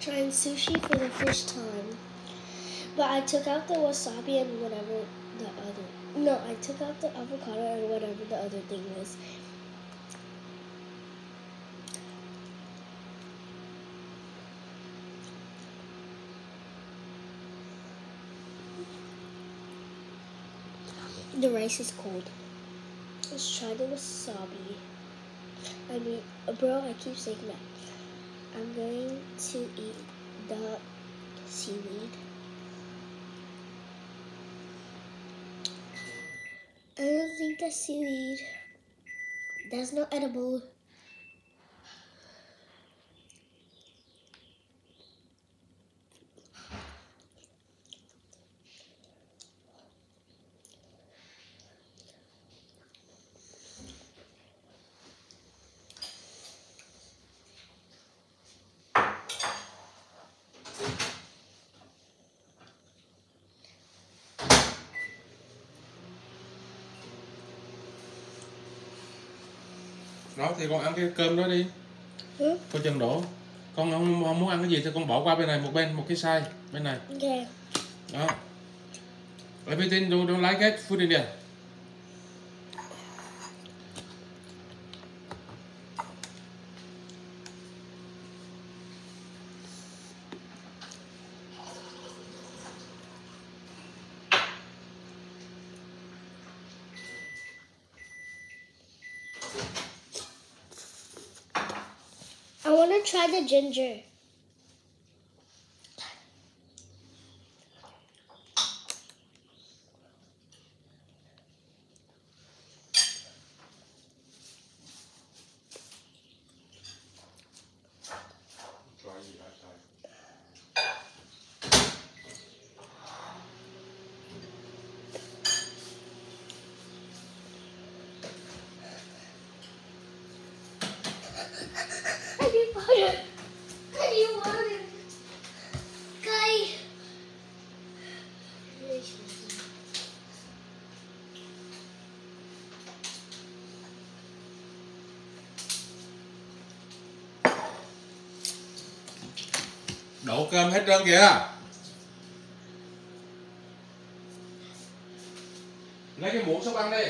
trying sushi for the first time. But I took out the wasabi and whatever the other. No, I took out the avocado and whatever the other thing was. The rice is cold. Let's try the wasabi. I mean, bro, I keep saying that. I'm going to eat the seaweed. I don't think the seaweed. That's not edible. Đó thì con ăn cái cơm đó đi Ừ. coi chừng đổ con không, không muốn ăn cái gì thì con bỏ qua bên này một bên một cái size bên này Okay. đó everything don't, don't like it food in there want to try the ginger. Đổ cơm hết trơn kìa. Lấy cái muỗng xúc ăn đi.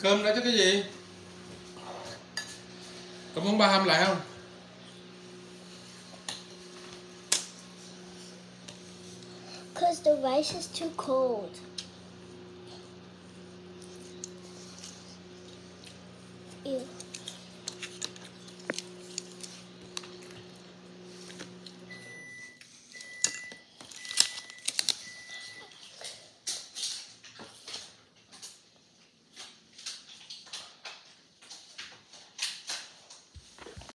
Cơm lấy cho cái gì? Có muốn ba hâm lại không? Because the rice is too cold. Ew.